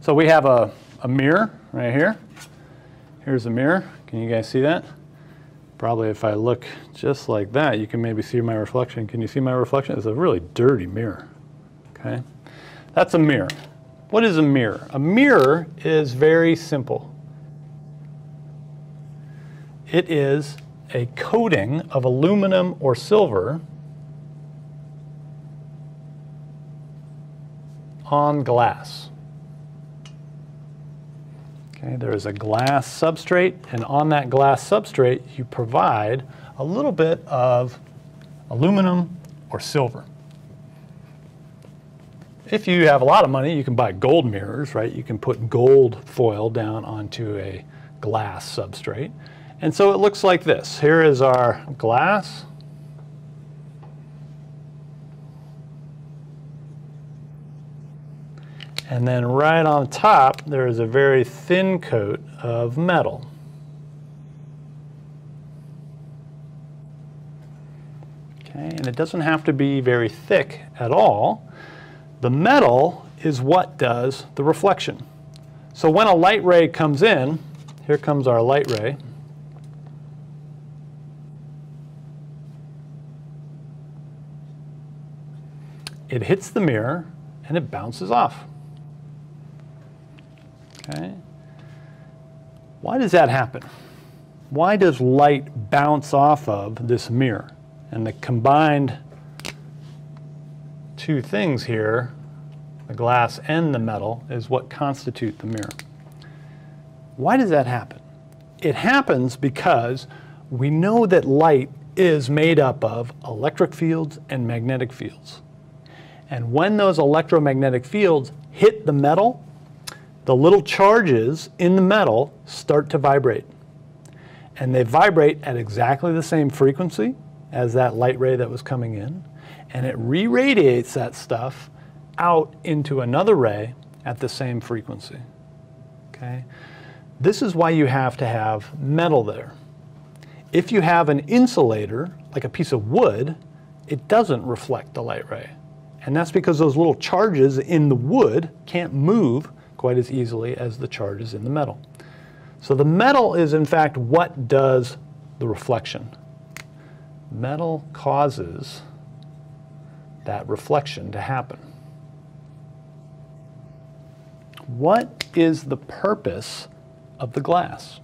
So we have a, a mirror right here. Here's a mirror. Can you guys see that? Probably if I look just like that, you can maybe see my reflection. Can you see my reflection? It's a really dirty mirror, okay? That's a mirror. What is a mirror? A mirror is very simple. It is a coating of aluminum or silver on glass. Okay, there is a glass substrate, and on that glass substrate, you provide a little bit of aluminum or silver. If you have a lot of money, you can buy gold mirrors, right? You can put gold foil down onto a glass substrate. And so it looks like this. Here is our glass. And then right on top, there is a very thin coat of metal. Okay, and it doesn't have to be very thick at all. The metal is what does the reflection. So when a light ray comes in, here comes our light ray. It hits the mirror and it bounces off. Okay. Why does that happen? Why does light bounce off of this mirror? And the combined two things here, the glass and the metal, is what constitute the mirror. Why does that happen? It happens because we know that light is made up of electric fields and magnetic fields. And when those electromagnetic fields hit the metal, the little charges in the metal start to vibrate. And they vibrate at exactly the same frequency as that light ray that was coming in. And it re-radiates that stuff out into another ray at the same frequency. Okay? This is why you have to have metal there. If you have an insulator, like a piece of wood, it doesn't reflect the light ray. And that's because those little charges in the wood can't move quite as easily as the charges in the metal. So the metal is in fact what does the reflection. Metal causes that reflection to happen. What is the purpose of the glass?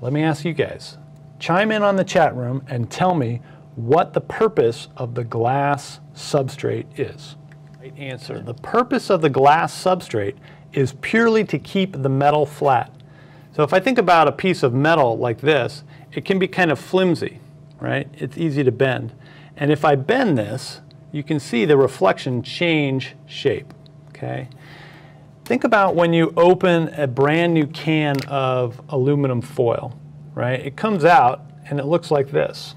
Let me ask you guys. Chime in on the chat room and tell me what the purpose of the glass substrate is. Right answer. The purpose of the glass substrate is purely to keep the metal flat. So if I think about a piece of metal like this, it can be kind of flimsy, right? It's easy to bend. And if I bend this, you can see the reflection change shape, okay? Think about when you open a brand new can of aluminum foil, right? It comes out and it looks like this.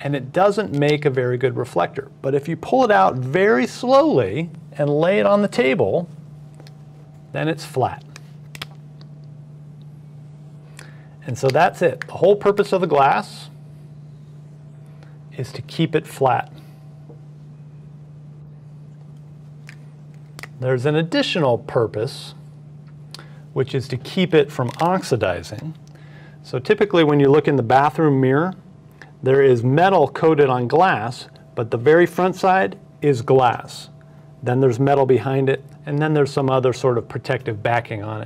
And it doesn't make a very good reflector. But if you pull it out very slowly and lay it on the table, then it's flat. And so that's it. The whole purpose of the glass is to keep it flat. There's an additional purpose, which is to keep it from oxidizing. So typically when you look in the bathroom mirror, there is metal coated on glass, but the very front side is glass. Then there's metal behind it, and then there's some other sort of protective backing on it.